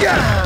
Yeah!